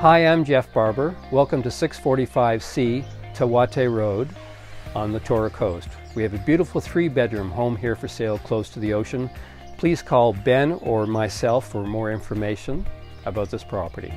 Hi, I'm Jeff Barber. Welcome to 645C Te Awaite Road on the Tora Coast. We have a beautiful three bedroom home here for sale close to the ocean. Please call Ben or myself for more information about this property.